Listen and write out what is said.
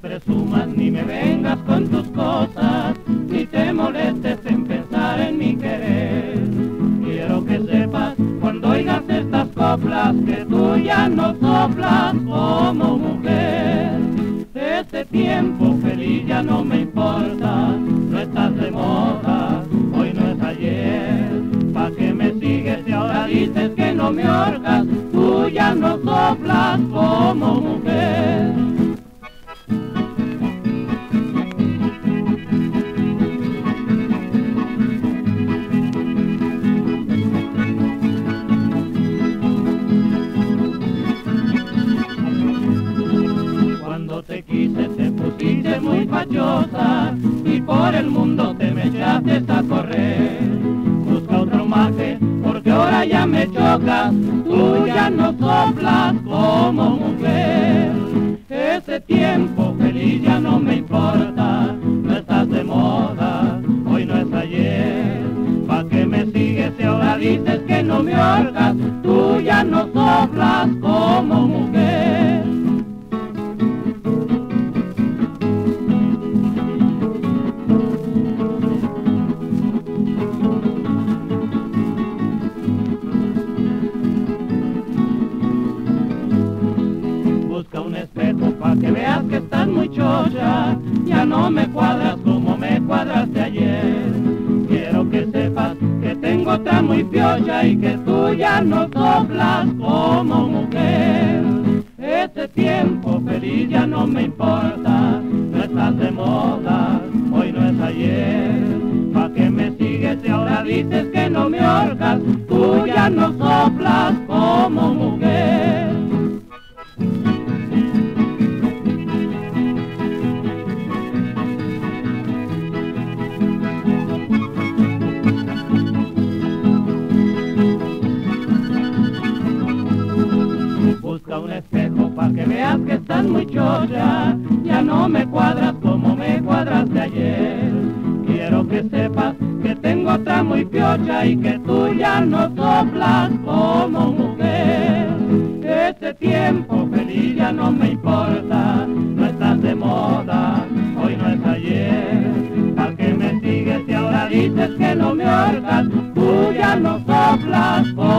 presumas ni me vengas con tus cosas, ni te molestes en pensar en mi querer. Quiero que sepas cuando oigas estas coplas que tú ya no soplas como mujer. Este tiempo feliz ya no me importa, no estás de moda, hoy no es ayer. ¿Pa' que me sigues y ahora dices que no me orgas? Tú ya no soplas como mujer. Quise te pusiste muy fachosa y por el mundo te me echaste a correr. Busca otro maje porque ahora ya me chocas, tú ya no soplas como mujer. Ese tiempo feliz ya no me importa, no estás de moda, hoy no es ayer. ¿Pa' que me sigues y ahora dices que no me orgas? Tú ya no soplas como mujer. No me cuadras como me cuadraste ayer. Quiero que sepas que tengo otra muy piocha y que tú ya no soplas como mujer. Ese tiempo feliz ya no me importa, no estás de moda, hoy no es ayer. Pa' que me sigues y ahora dices que no me orgas, tú ya no soplas como mujer. Busca un espejo para que veas que estás muy chocha. Ya no me cuadras como me cuadraste ayer. Quiero que sepas que tengo otra muy piocha y que tú ya no soplas como mujer. Este tiempo feliz ya no me importa, no estás de moda, hoy no es ayer. ¿Para que me sigues y ahora dices que no me orgas? Tú ya no soplas como.